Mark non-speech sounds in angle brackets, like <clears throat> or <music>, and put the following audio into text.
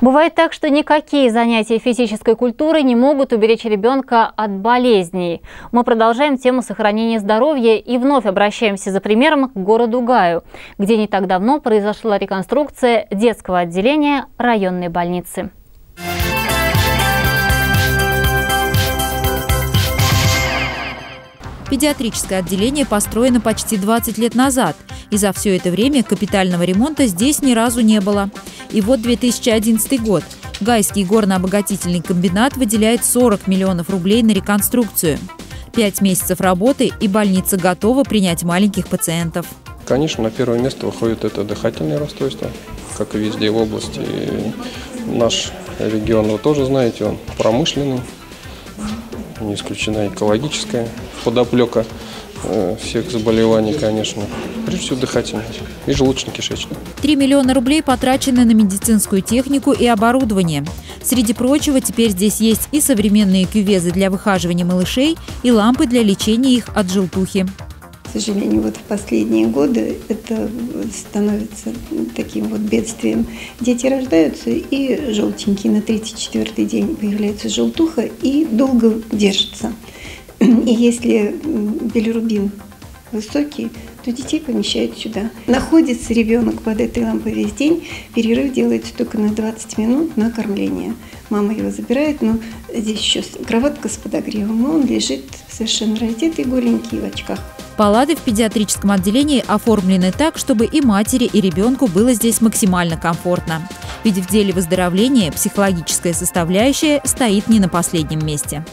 Бывает так, что никакие занятия физической культурой не могут уберечь ребенка от болезней. Мы продолжаем тему сохранения здоровья и вновь обращаемся за примером к городу Гаю, где не так давно произошла реконструкция детского отделения районной больницы. Педиатрическое отделение построено почти 20 лет назад, и за все это время капитального ремонта здесь ни разу не было. И вот 2011 год. Гайский горно-обогатительный комбинат выделяет 40 миллионов рублей на реконструкцию. Пять месяцев работы, и больница готова принять маленьких пациентов. Конечно, на первое место выходит это дыхательное расстройство, как и везде в области. И наш регион, вы тоже знаете, он промышленный, не исключена экологическая подоплека всех заболеваний, конечно. Прежде всего дыхательная и желудочно-кишечная. 3 миллиона рублей потрачены на медицинскую технику и оборудование. Среди прочего, теперь здесь есть и современные кювезы для выхаживания малышей, и лампы для лечения их от желтухи. К сожалению, вот в последние годы это становится таким вот бедствием. Дети рождаются и желтенькие, на 34-й день появляется желтуха и долго держится. <clears throat> И если билирубин высокий, то детей помещают сюда. Находится ребенок под этой лампой весь день, перерыв делается только на 20 минут на кормление. Мама его забирает, но здесь еще кроватка с подогревом, но он лежит совершенно раздетый, голенький в очках. Палаты в педиатрическом отделении оформлены так, чтобы и матери, и ребенку было здесь максимально комфортно. Ведь в деле выздоровления психологическая составляющая стоит не на последнем месте.